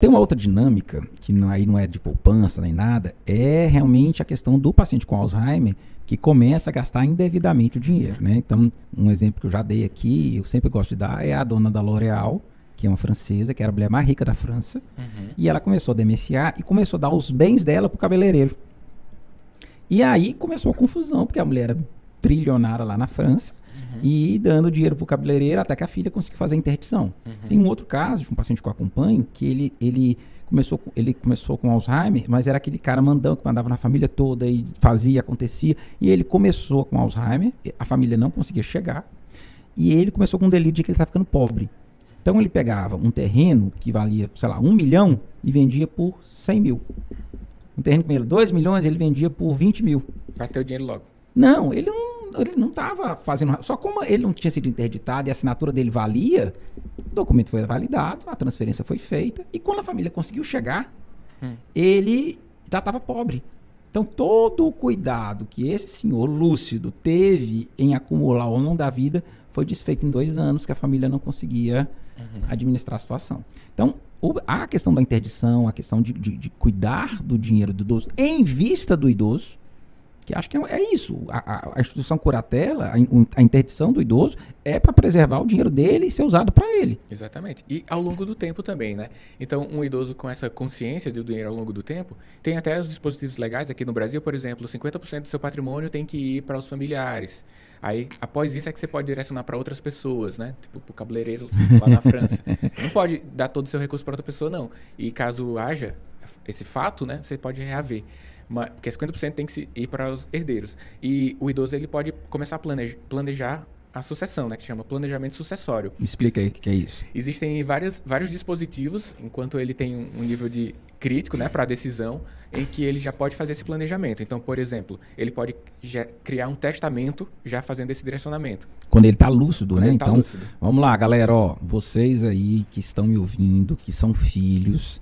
Tem uma outra dinâmica, que não, aí não é de poupança nem nada, é realmente a questão do paciente com Alzheimer que começa a gastar indevidamente o dinheiro, né? Então, um exemplo que eu já dei aqui, eu sempre gosto de dar, é a dona da L'Oréal, que é uma francesa, que era a mulher mais rica da França, uhum. e ela começou a demenciar e começou a dar os bens dela pro cabeleireiro. E aí começou a confusão, porque a mulher era trilionária lá na França, uhum. e dando dinheiro pro cabeleireiro até que a filha conseguiu fazer a interdição. Uhum. Tem um outro caso de um paciente que eu acompanho, que ele, ele começou, ele começou com Alzheimer, mas era aquele cara mandão que mandava na família toda e fazia, acontecia. E ele começou com Alzheimer, a família não conseguia chegar. E ele começou com um delírio de que ele estava ficando pobre. Então ele pegava um terreno que valia, sei lá, um milhão e vendia por 100 mil. Um terreno que valia 2 milhões, ele vendia por 20 mil. Vai ter o dinheiro logo. Não, ele não ele não estava fazendo. Só como ele não tinha sido interditado e a assinatura dele valia, o documento foi validado, a transferência foi feita. E quando a família conseguiu chegar, hum. ele já estava pobre. Então, todo o cuidado que esse senhor lúcido teve em acumular ao longo da vida foi desfeito em dois anos que a família não conseguia uhum. administrar a situação. Então, o, a questão da interdição, a questão de, de, de cuidar do dinheiro do idoso em vista do idoso, que acho que é, é isso. A, a, instituição curatela, a, a, interdição do idoso, é para preservar o dinheiro dele e ser usado para ele. Exatamente. E ao longo do tempo também, né? Então, um idoso com essa consciência do dinheiro ao longo do tempo, tem até os dispositivos legais aqui no Brasil, por exemplo, 50% do seu patrimônio tem que ir para os familiares. Aí, após isso, é que você pode direcionar para outras pessoas, né? Tipo, o cabeleireiro lá na França. não pode dar todo o seu recurso para outra pessoa, não. E caso haja esse fato, né? Você pode reaver porque 50% tem que ir para os herdeiros. E o idoso ele pode começar a planejar, planejar a sucessão, né, que chama planejamento sucessório. Me explica aí o que é isso. Existem vários, vários dispositivos, enquanto ele tem um, um nível de crítico né, para a decisão, em que ele já pode fazer esse planejamento. Então, por exemplo, ele pode criar um testamento já fazendo esse direcionamento. Quando ele está lúcido, Quando né? Tá então, lúcido. vamos lá, galera, ó, vocês aí que estão me ouvindo, que são filhos,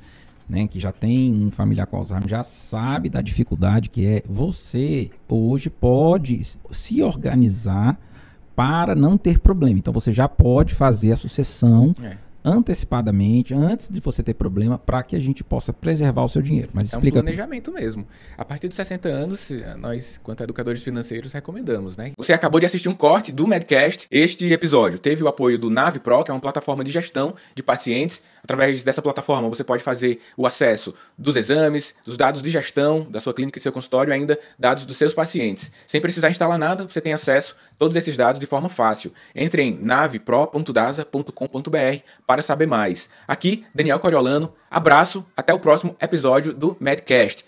né, que já tem um familiar com Alzheimer, já sabe da dificuldade que é. Você hoje pode se organizar para não ter problema. Então você já pode fazer a sucessão é antecipadamente, antes de você ter problema, para que a gente possa preservar o seu dinheiro. Mas é um planejamento mesmo. A partir dos 60 anos, nós, quanto educadores financeiros, recomendamos, né? Você acabou de assistir um corte do Medcast. Este episódio teve o apoio do Nave Pro, que é uma plataforma de gestão de pacientes. Através dessa plataforma, você pode fazer o acesso dos exames, dos dados de gestão da sua clínica e seu consultório, ainda dados dos seus pacientes. Sem precisar instalar nada, você tem acesso a todos esses dados de forma fácil. Entre em navepro.dasa.com.br para para saber mais. Aqui, Daniel Coriolano, abraço, até o próximo episódio do Medcast.